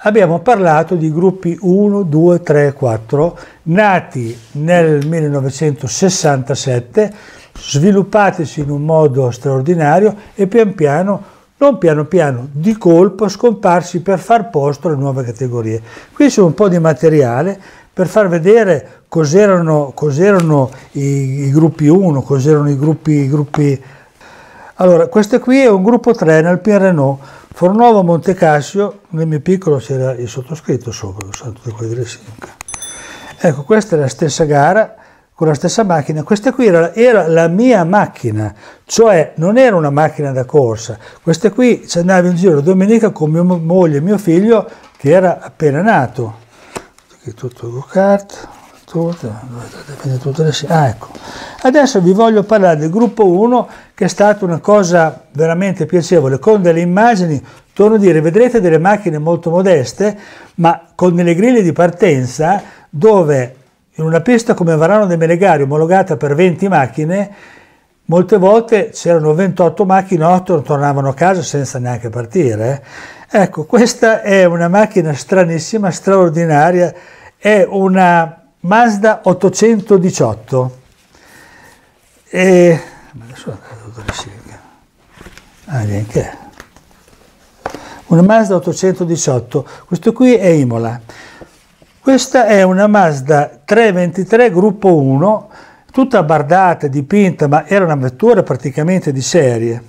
abbiamo parlato di gruppi 1, 2, 3, 4, nati nel 1967, sviluppatisi in un modo straordinario e pian piano, non piano piano, di colpo scomparsi per far posto alle nuove categorie. Qui c'è un po' di materiale per far vedere cos'erano, cos'erano i, i, gruppi 1, cos'erano i gruppi, i gruppi... Allora, questo qui è un gruppo 3 nel Renault, Fornovo Montecassio, nel mio piccolo c'era il sottoscritto sopra, sono tutti quelli delle Simca. Ecco, questa è la stessa gara, con la stessa macchina. Questa qui era, era, la mia macchina, cioè non era una macchina da corsa. Questa qui ci andavo in giro domenica con mia moglie e mio figlio che era appena nato. Tutto go-kart, tutte, tutte le... Ah, ecco. Adesso vi voglio parlare del gruppo 1 che è stata una cosa veramente piacevole, con delle immagini, torno a dire, vedrete delle macchine molto modeste, ma con delle griglie di partenza dove in una pista come Varano de Melegari, omologata per 20 macchine, molte volte c'erano 28 macchine, 8 tornavano a casa senza neanche partire. Eh. Ecco, questa è una macchina stranissima, straordinaria, è una Mazda 818. E... adesso Ah, neanche. Una Mazda 818, questo qui è Imola. Questa è una Mazda 323 gruppo 1, tutta bardata, dipinta, ma era una vettura praticamente di serie.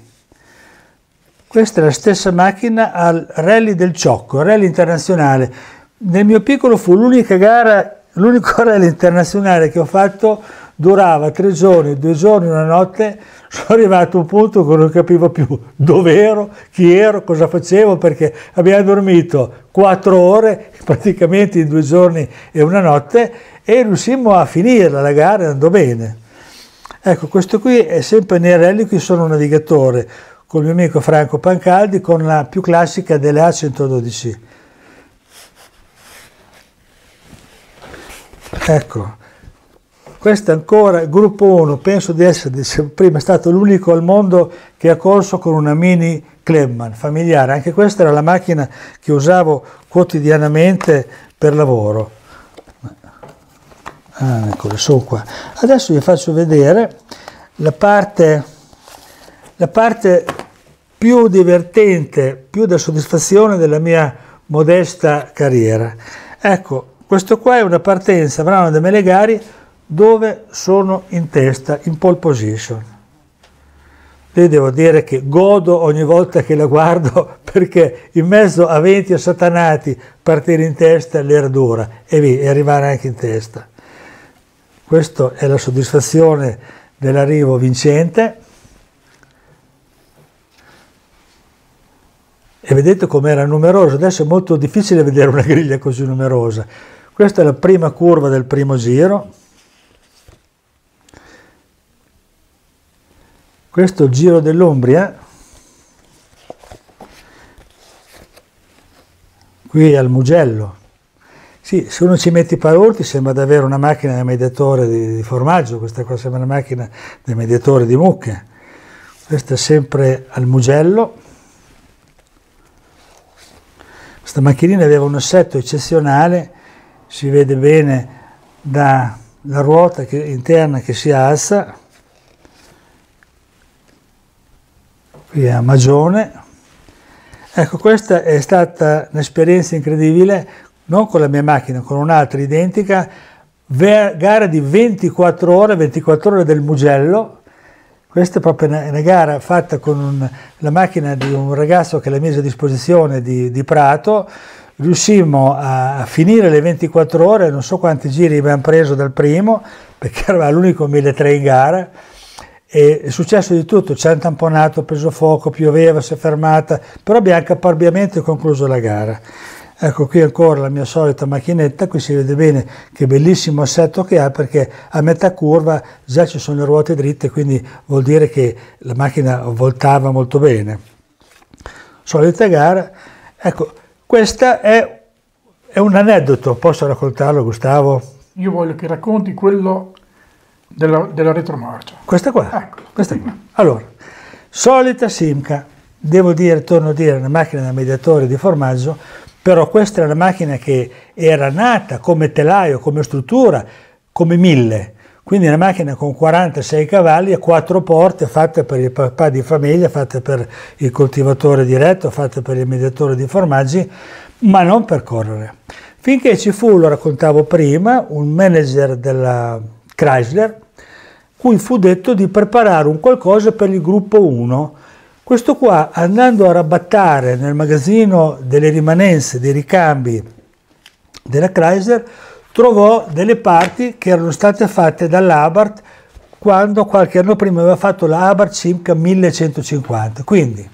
Questa è la stessa macchina al Rally del Ciocco, Rally internazionale. Nel mio piccolo fu l'unica gara, l'unico rally internazionale che ho fatto durava tre giorni, due giorni, una notte, sono arrivato a un punto che non capivo più dove ero, chi ero, cosa facevo, perché abbiamo dormito quattro ore, praticamente in due giorni e una notte, e riuscimmo a finirla la gara andò bene. Ecco, questo qui è sempre nei rally, qui sono un navigatore, con il mio amico Franco Pancaldi, con la più classica delle A112. Ecco, questo è ancora il gruppo 1, penso di essere, dicevo prima, stato l'unico al mondo che ha corso con una mini Klebman familiare. Anche questa era la macchina che usavo quotidianamente per lavoro. Ah, eccole, sono qua. Adesso vi faccio vedere la parte, la parte più divertente, più da soddisfazione della mia modesta carriera. Ecco, questo qua è una partenza, Brano de Melegari, dove sono in testa, in pole position. Io devo dire che godo ogni volta che la guardo perché in mezzo a 20 assatanati partire in testa l'era dura e, via, e arrivare anche in testa. Questa è la soddisfazione dell'arrivo vincente. E vedete com'era numeroso, adesso è molto difficile vedere una griglia così numerosa. Questa è la prima curva del primo giro. Questo giro dell'Umbria, qui al Mugello. Sì, se uno ci mette i palurti sembra davvero una macchina da mediatore di, di, formaggio, questa qua sembra una macchina da mediatore di mucche. Questa è sempre al Mugello. Questa macchinina aveva un assetto eccezionale, si vede bene dalla ruota che, interna che si alza, qui a Magione. Ecco, questa è stata un'esperienza incredibile, non con la mia macchina, con un'altra identica, gara di 24 ore, 24 ore del Mugello. Questa è proprio una, una gara fatta con un, la macchina di un ragazzo che la mise a disposizione di, di Prato. Riuscimmo a, a, finire le 24 ore, non so quanti giri abbiamo preso dal primo, perché era l'unico 1003 in gara e è successo di tutto, ci hanno tamponato, preso fuoco, pioveva, si è fermata, però abbiamo caparbiamente concluso la gara. Ecco qui ancora la mia solita macchinetta, qui si vede bene che bellissimo assetto che ha perché a metà curva già ci sono le ruote dritte, quindi vuol dire che la macchina voltava molto bene. Solita gara, ecco, questo è, è un aneddoto, posso raccontarlo Gustavo? Io voglio che racconti quello della, della retromarcia. Questa qua? Ecco. Questa qua. Allora, solita Simca, devo dire, torno a dire, una macchina da mediatore di formaggio, però questa era una macchina che era nata come telaio, come struttura, come mille, quindi una macchina con 46 cavalli e quattro porte fatte per il papà di famiglia, fatte per il coltivatore diretto, fatte per il mediatore di formaggi, ma non per correre. Finché ci fu, lo raccontavo prima, un manager della Chrysler, cui fu detto di preparare un qualcosa per il gruppo 1, questo qua, andando a rabattare nel magazzino delle rimanenze dei ricambi della Chrysler, trovò delle parti che erano state fatte dall'Abarth quando qualche anno prima aveva fatto l'Abarth Simca 1150, quindi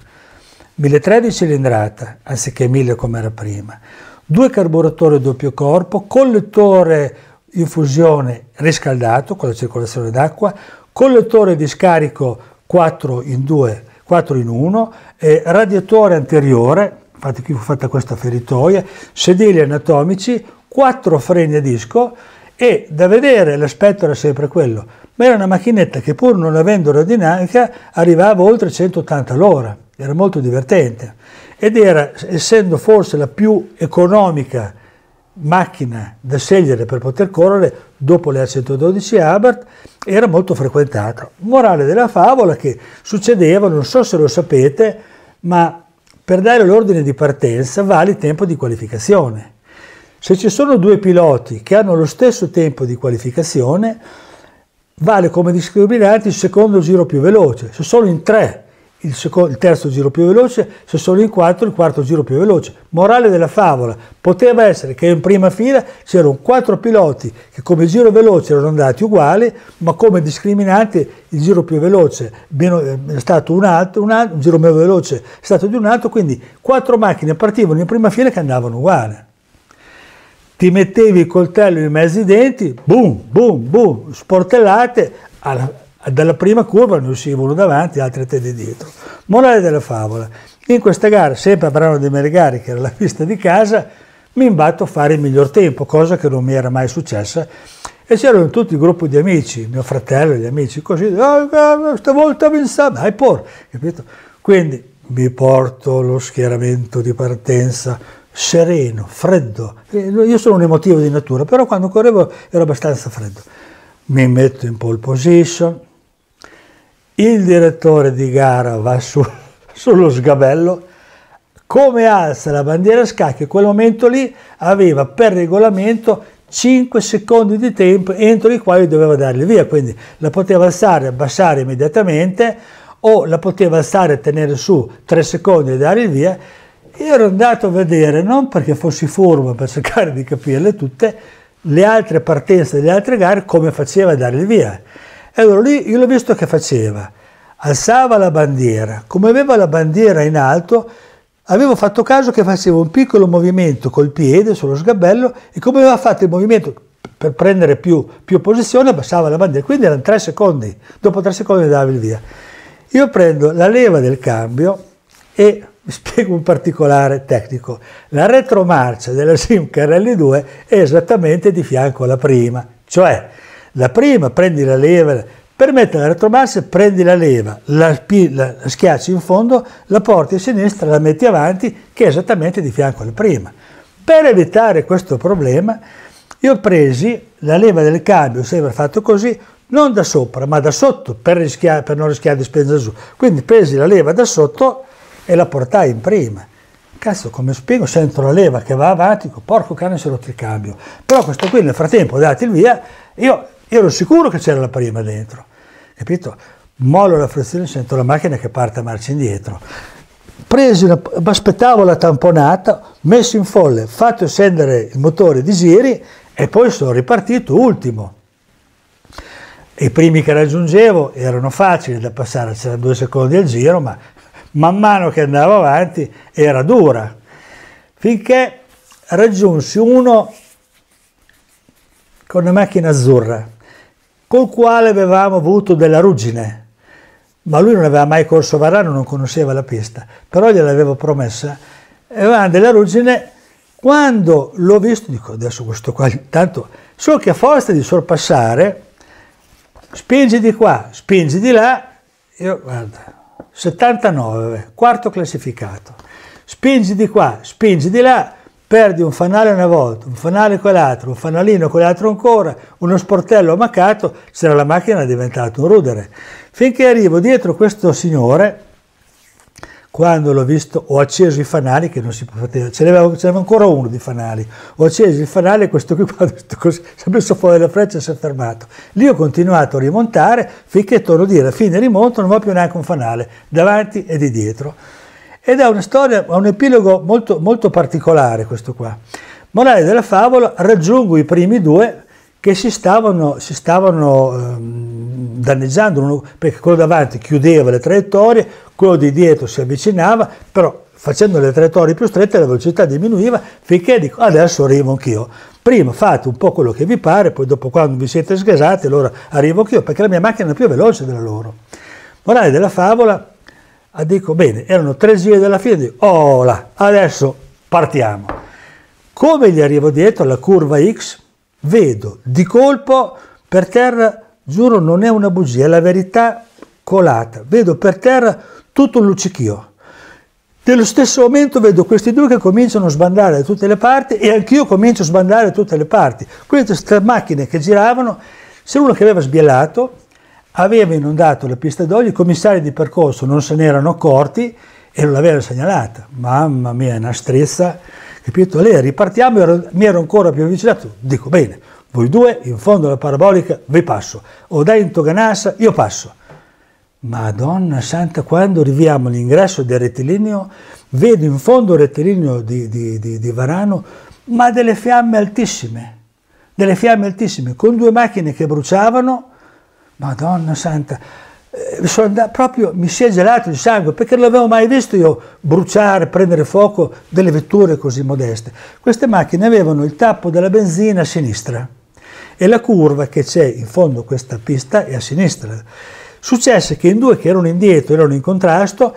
1013 cilindrata anziché 1000 come era prima, due carburatori doppio corpo, collettore infusione riscaldato con la circolazione d'acqua, collettore di scarico 4 in 2 4 in 1, eh, radiatore anteriore, infatti qui fu fatta questa feritoia, sedili anatomici, 4 freni a disco e da vedere l'aspetto era sempre quello, ma era una macchinetta che pur non avendo aerodinamica arrivava oltre 180 all'ora, era molto divertente ed era, essendo forse la più economica macchina da scegliere per poter correre dopo le A112 Abarth era molto frequentato. Morale della favola che succedeva, non so se lo sapete, ma per dare l'ordine di partenza vale il tempo di qualificazione. Se ci sono due piloti che hanno lo stesso tempo di qualificazione, vale come discriminante il secondo giro più veloce. Se sono in tre il, secondo, il, terzo giro più veloce, se sono in quattro il quarto giro più veloce. Morale della favola, poteva essere che in prima fila c'erano quattro piloti che come giro veloce erano andati uguali, ma come discriminante il giro più veloce è stato un altro, un, altro, un giro meno veloce è stato di un altro, quindi quattro macchine partivano in prima fila che andavano uguali. Ti mettevi il coltello in mezzo ai denti, boom, boom, boom, sportellate, alla, dalla prima curva ne usciva uno davanti, altri tre di dietro. Morale della favola, in questa gara, sempre a Brano di Meregari, che era la pista di casa, mi imbatto a fare il miglior tempo, cosa che non mi era mai successa. E c'erano tutti i gruppi di amici, mio fratello, gli amici, così, oh, stavolta vinciamo, dai por, capito? Quindi mi porto lo schieramento di partenza sereno, freddo. Io sono un emotivo di natura, però quando correvo ero abbastanza freddo. Mi metto in pole position, il direttore di gara va su, sullo sgabello, come alza la bandiera a scacchi, in quel momento lì aveva per regolamento 5 secondi di tempo entro i quali doveva dargli via, quindi la poteva alzare e abbassare immediatamente o la poteva alzare e tenere su 3 secondi e dargli via. Io ero andato a vedere, non perché fossi furbo per cercare di capirle tutte, le altre partenze delle altre gare come faceva a dargli via. E allora lì io l'ho visto che faceva, alzava la bandiera, come aveva la bandiera in alto, avevo fatto caso che faceva un piccolo movimento col piede sullo sgabello e come aveva fatto il movimento per prendere più, più posizione abbassava la bandiera, quindi erano tre secondi, dopo tre secondi dava il via. Io prendo la leva del cambio e vi spiego un particolare tecnico. La retromarcia della Simca RL2 è esattamente di fianco alla prima, cioè la prima prendi la leva, per mettere la retromarcia prendi la leva, la, la, la schiacci in fondo, la porti a sinistra, la metti avanti, che è esattamente di fianco alla prima. Per evitare questo problema, io presi la leva del cambio, sempre fatto così, non da sopra, ma da sotto, per, per non rischiare di spingere giù. Quindi presi la leva da sotto e la portai in prima. Cazzo, come spiego, sento la leva che va avanti, porco cane se rotto il cambio. Però questo qui nel frattempo, dati il via, io io ero sicuro che c'era la prima dentro, capito? Mollo la frizione, sento la macchina che parte a marcia indietro. Presi una, aspettavo la tamponata, messo in folle, fatto scendere il motore di giri e poi sono ripartito ultimo. I primi che raggiungevo erano facili da passare, c'erano due secondi al giro, ma man mano che andavo avanti era dura, finché raggiunsi uno con una macchina azzurra col quale avevamo avuto della ruggine, ma lui non aveva mai corso Varano, non conosceva la pista, però gliel'avevo promessa, avevamo della ruggine, quando l'ho visto, dico adesso questo qua, tanto, so che a forza di sorpassare, spingi di qua, spingi di là, io guarda, 79, quarto classificato, spingi di qua, spingi di là, perdi un fanale una volta, un fanale quell'altro, un fanalino quell'altro ancora, uno sportello ammaccato, c'era la macchina è diventata un rudere. Finché arrivo dietro questo signore, quando l'ho visto ho acceso i fanali che non si poteva, ce n'aveva ancora uno di fanali, ho acceso il fanale e questo qui quando così, si è messo fuori la freccia e si è fermato. Lì ho continuato a rimontare finché torno a dire a fine rimonto non va più neanche un fanale, davanti e di dietro. Ed è una storia, un epilogo molto, molto particolare questo qua. Morale della favola, raggiungo i primi due che si stavano, si stavano ehm, danneggiando, perché quello davanti chiudeva le traiettorie, quello di dietro si avvicinava, però facendo le traiettorie più strette la velocità diminuiva finché dico adesso arrivo anch'io. Prima fate un po' quello che vi pare, poi dopo quando vi siete sgasati allora arrivo anch'io perché la mia macchina è più veloce della loro. Morale della favola, ah, dico bene, erano tre giri dalla fine, dico oh adesso partiamo. Come gli arrivo dietro alla curva X, vedo di colpo per terra, giuro non è una bugia, è la verità colata, vedo per terra tutto un luccichio. Nello stesso momento vedo questi due che cominciano a sbandare da tutte le parti e anch'io comincio a sbandare da tutte le parti. Queste macchine che giravano, se uno che aveva sbielato, aveva inondato la pista d'olio, i commissari di percorso non se ne erano accorti e non l'avevano segnalata. Mamma mia, una strezza capito? Lei ripartiamo, ero, mi ero ancora più avvicinato, dico bene, voi due in fondo alla parabolica vi passo, o dai in io passo. Madonna santa, quando arriviamo all'ingresso del rettilineo, vedo in fondo il rettilineo di, di, di, di Varano, ma delle fiamme altissime, delle fiamme altissime, con due macchine che bruciavano, Madonna santa, eh, andato, proprio mi si è gelato il sangue perché non l'avevo mai visto io bruciare, prendere fuoco delle vetture così modeste. Queste macchine avevano il tappo della benzina a sinistra e la curva che c'è in fondo a questa pista è a sinistra. Successe che in due che erano indietro, erano in contrasto,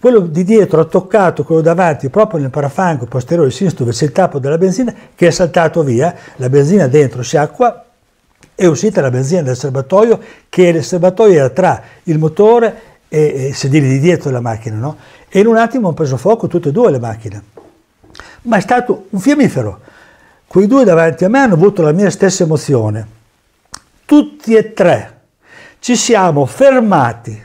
quello di dietro ha toccato quello davanti proprio nel parafango posteriore sinistro dove c'è il tappo della benzina che è saltato via, la benzina dentro si acqua è uscita la benzina dal serbatoio, che il serbatoio era tra il motore e i sedili di dietro della macchina, no? E in un attimo hanno preso fuoco tutte e due le macchine. Ma è stato un fiammifero. Quei due davanti a me hanno avuto la mia stessa emozione. Tutti e tre ci siamo fermati,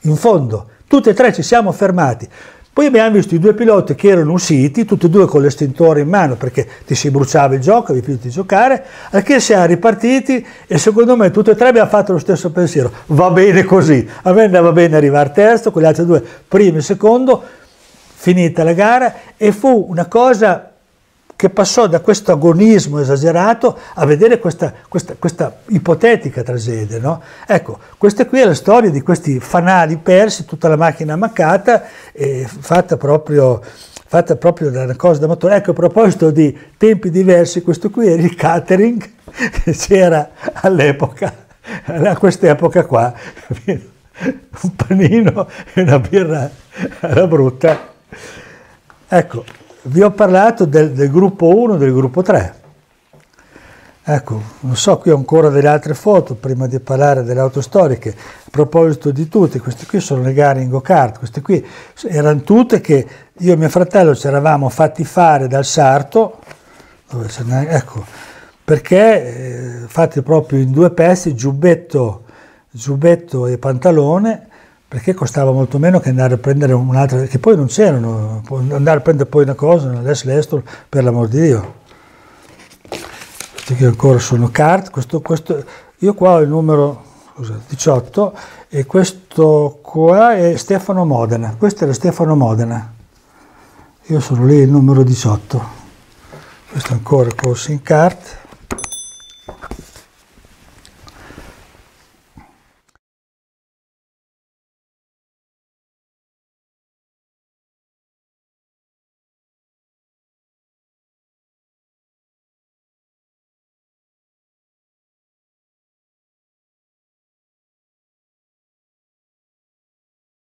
in fondo, tutti e tre ci siamo fermati poi abbiamo visto i due piloti che erano usciti, tutti e due con l'estintore in mano perché ti si bruciava il gioco, avevi finito di giocare, al che siamo ripartiti e secondo me tutti e tre abbiamo fatto lo stesso pensiero, va bene così, a me andava bene arrivare terzo, con gli altri due primo e secondo, finita la gara e fu una cosa che passò da questo agonismo esagerato a vedere questa, questa, questa ipotetica tragedia. No? Ecco, questa qui è la storia di questi fanali persi, tutta la macchina ammaccata, eh, fatta proprio fatta proprio da una cosa da motore. Ecco, a proposito di tempi diversi, questo qui era il catering che c'era all'epoca, a quest'epoca qua, un panino e una birra alla brutta. Ecco, vi ho parlato del, del gruppo 1 e del gruppo 3. Ecco, non so, qui ho ancora delle altre foto prima di parlare delle auto storiche. A proposito di tutte, queste qui sono le gare in go-kart, queste qui erano tutte che io e mio fratello ci eravamo fatti fare dal Sarto, ecco, perché eh, fatti proprio in due pezzi, giubbetto, giubbetto e pantalone, perché costava molto meno che andare a prendere un'altra, che poi non c'erano, andare a prendere poi una cosa, adesso l'estero, per l'amor di Dio. Che ancora sono carte, questo, questo, io qua ho il numero scusa, 18 e questo qua è Stefano Modena, questo era Stefano Modena, io sono lì il numero 18, questo ancora corso in carte.